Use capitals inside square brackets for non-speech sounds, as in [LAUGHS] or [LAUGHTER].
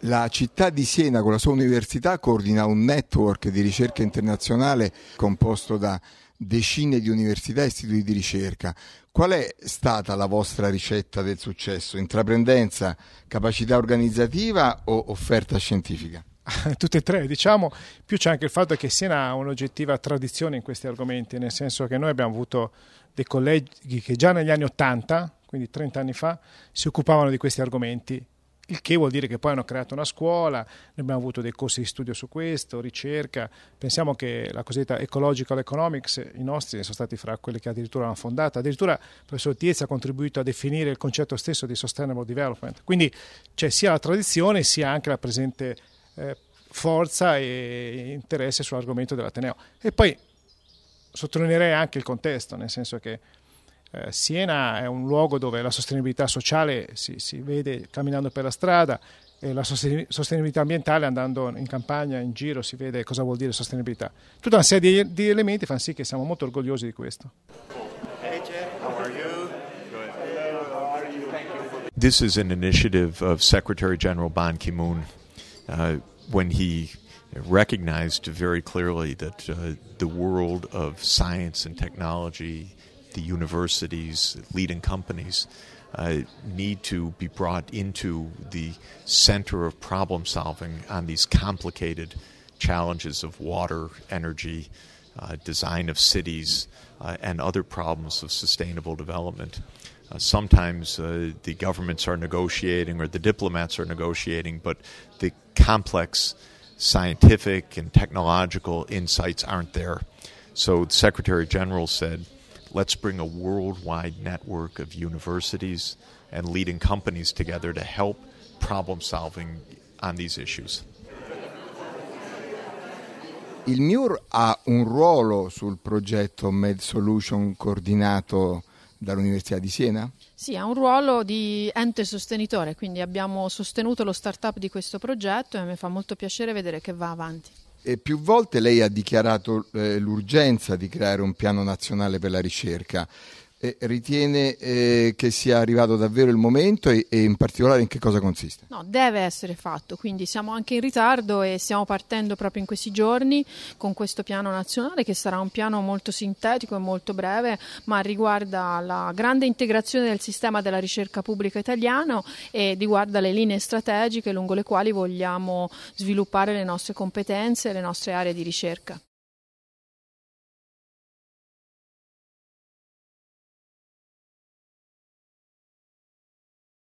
La città di Siena con la sua università coordina un network di ricerca internazionale composto da decine di università e istituti di ricerca. Qual è stata la vostra ricetta del successo? Intraprendenza, capacità organizzativa o offerta scientifica? [LAUGHS] Tutte e tre, diciamo, più c'è anche il fatto che Siena ha un'oggettiva tradizione in questi argomenti, nel senso che noi abbiamo avuto dei colleghi che già negli anni 80, quindi 30 anni fa, si occupavano di questi argomenti il che vuol dire che poi hanno creato una scuola, noi abbiamo avuto dei corsi di studio su questo, ricerca, pensiamo che la cosiddetta ecological economics, i nostri sono stati fra quelli che addirittura hanno fondato, addirittura il professor Tiezzi ha contribuito a definire il concetto stesso di sustainable development, quindi c'è sia la tradizione sia anche la presente eh, forza e interesse sull'argomento dell'Ateneo. E poi sottolineerei anche il contesto, nel senso che eh, Siena è un luogo dove la sostenibilità sociale si, si vede camminando per la strada e la sostenibilità ambientale andando in campagna, in giro, si vede cosa vuol dire sostenibilità. Tutta una serie di, di elementi fanno sì che siamo molto orgogliosi di questo. This is an initiative of Secretary General Ban Ki moon uh, when he recognized very clearly that uh, the world of science and technology the universities, leading companies, uh, need to be brought into the center of problem solving on these complicated challenges of water, energy, uh, design of cities, uh, and other problems of sustainable development. Uh, sometimes uh, the governments are negotiating or the diplomats are negotiating, but the complex scientific and technological insights aren't there. So the Secretary General said, let's bring a worldwide network of universities and leading companies together to help problem solving on these issues. Il MIUR ha un ruolo sul progetto Med Solution coordinato dall'Università di Siena? Sì, ha un ruolo di ente sostenitore, quindi abbiamo sostenuto lo startup di questo progetto e mi fa molto piacere vedere che va avanti. E più volte lei ha dichiarato eh, l'urgenza di creare un piano nazionale per la ricerca. Eh, ritiene eh, che sia arrivato davvero il momento e, e, in particolare in che cosa consiste? No, deve essere fatto, quindi siamo anche in ritardo e stiamo partendo proprio in questi giorni con questo piano nazionale che sarà un piano molto sintetico e molto breve, ma riguarda la grande integrazione del sistema della ricerca pubblica italiano e riguarda le linee strategiche lungo le quali vogliamo sviluppare le nostre competenze e le nostre aree di ricerca.